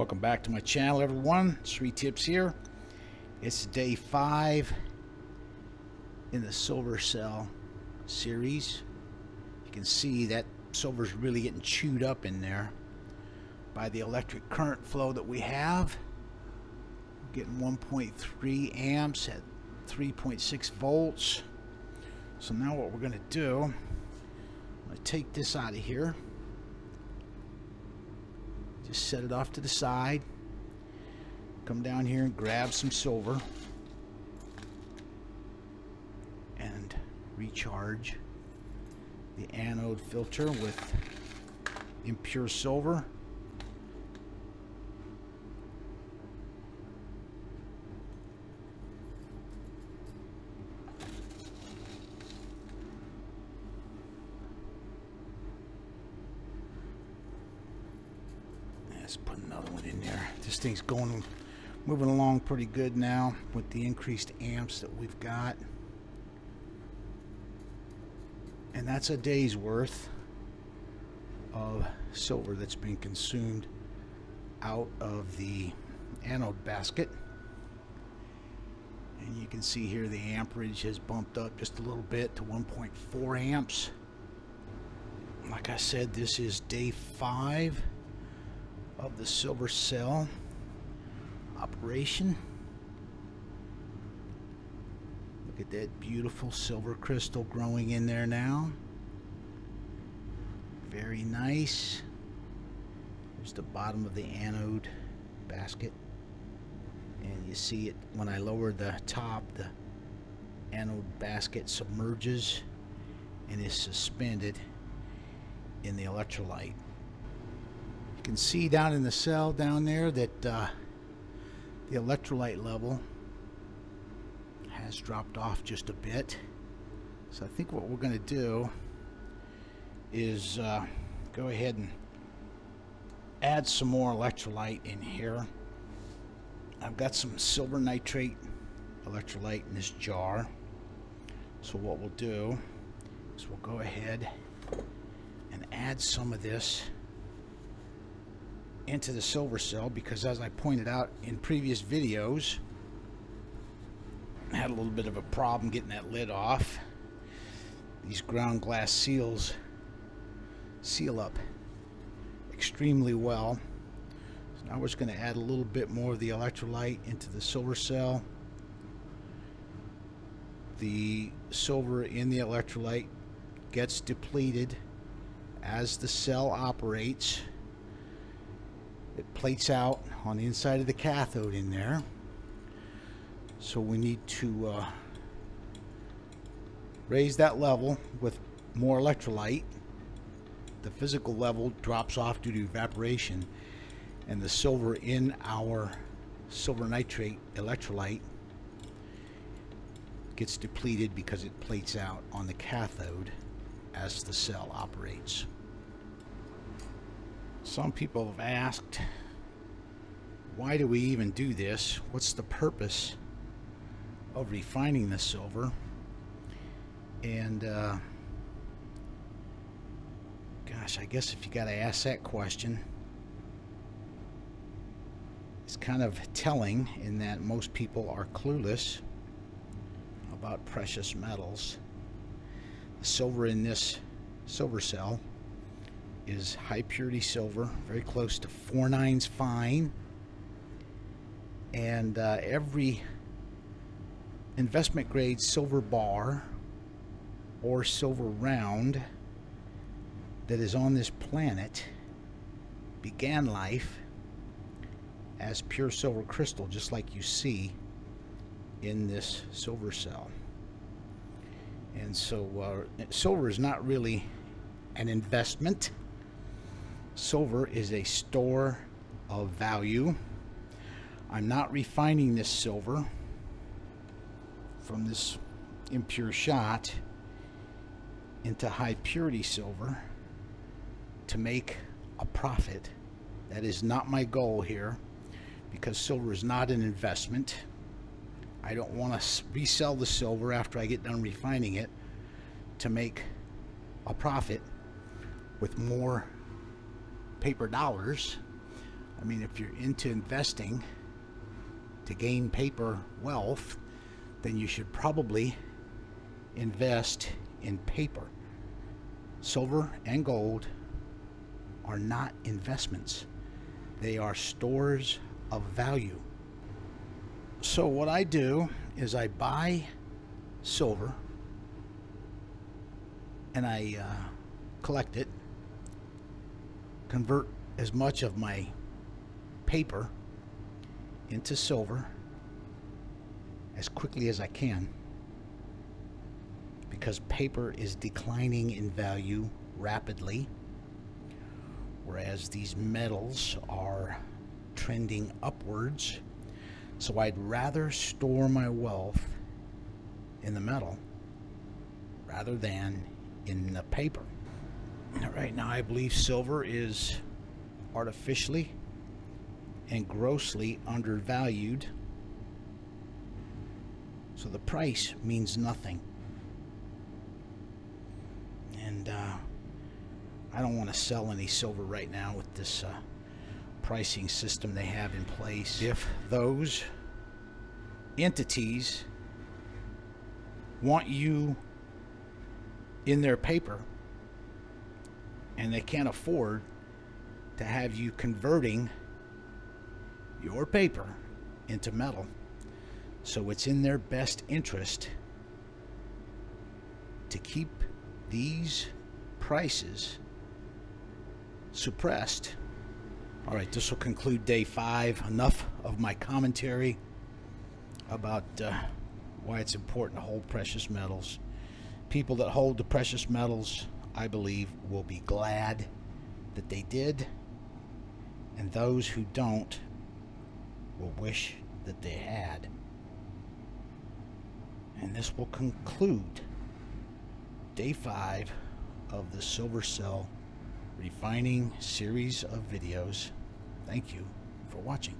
Welcome back to my channel everyone. sreetips here. It's day five in the silver cell series. You can see that silver's really getting chewed up in there by the electric current flow that we have. We're getting 1.3 amps at 3.6 volts. So now what we're going to do, I'm going to take this out of here. Just set it off to the side. Come down here and grab some silver. And recharge the anode filter with impure silver. Let's put another one in there. This thing's going, moving along pretty good now with the increased amps that we've got. And that's a day's worth of silver that's been consumed out of the anode basket. And you can see here the amperage has bumped up just a little bit to 1.4 amps. Like I said, this is day five of the silver cell operation. Look at that beautiful silver crystal growing in there now. Very nice. There's the bottom of the anode basket. And you see it when I lower the top, the anode basket submerges and is suspended in the electrolyte. Can see down in the cell down there that uh, the electrolyte level has dropped off just a bit. So I think what we're going to do is uh, go ahead and add some more electrolyte in here. I've got some silver nitrate electrolyte in this jar. So what we'll do is we'll go ahead and add some of this into the silver cell because as I pointed out in previous videos I had a little bit of a problem getting that lid off. These ground glass seals seal up extremely well. So now we're just going to add a little bit more of the electrolyte into the silver cell. The silver in the electrolyte gets depleted as the cell operates plates out on the inside of the cathode in there so we need to uh, raise that level with more electrolyte the physical level drops off due to evaporation and the silver in our silver nitrate electrolyte gets depleted because it plates out on the cathode as the cell operates. Some people have asked, why do we even do this? What's the purpose of refining the silver? And, uh, gosh, I guess if you got to ask that question, it's kind of telling in that most people are clueless about precious metals. The silver in this silver cell is high purity silver, very close to four nines fine. And uh, every investment grade silver bar or silver round that is on this planet began life as pure silver crystal, just like you see in this silver cell. And so uh, silver is not really an investment. Silver is a store of value. I'm not refining this silver from this impure shot into high purity silver to make a profit. That is not my goal here because silver is not an investment. I don't want to resell the silver after I get done refining it to make a profit with more paper dollars. I mean, if you're into investing to gain paper wealth, then you should probably invest in paper. Silver and gold are not investments, they are stores of value. So, what I do is I buy silver and I uh, collect it, convert as much of my paper into silver as quickly as I can because paper is declining in value rapidly, whereas these metals are trending upwards. So I'd rather store my wealth in the metal rather than in the paper. Right now, I believe silver is artificially and grossly undervalued. So the price means nothing. And uh, I don't want to sell any silver right now with this uh, pricing system they have in place. If those entities want you in their paper and they can't afford to have you converting your paper into metal. So it's in their best interest to keep these prices suppressed. All right, this will conclude day five. Enough of my commentary about uh, why it's important to hold precious metals. People that hold the precious metals, I believe, will be glad that they did, and those who don't will wish that they had. And this will conclude day five of the Silver Cell refining series of videos. Thank you for watching.